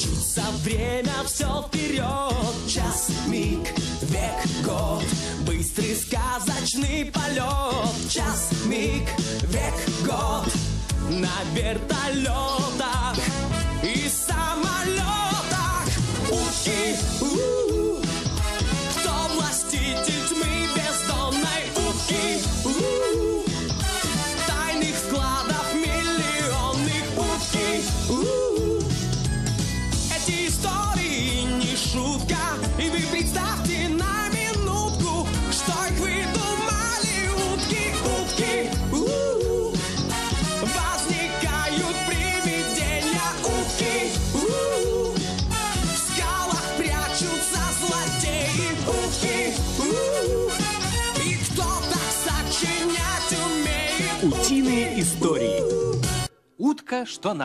Мчится время все вперед Час, миг, век, год. Быстрый сказочный полет Час, миг, век, год. На вертолетах и самолетах Утки, у-у-у. кто властитель тьмы бездонной? Утки у-у-у. Тайных складов миллионных. Утки у-у-у. Утиные истории. Утка, что на.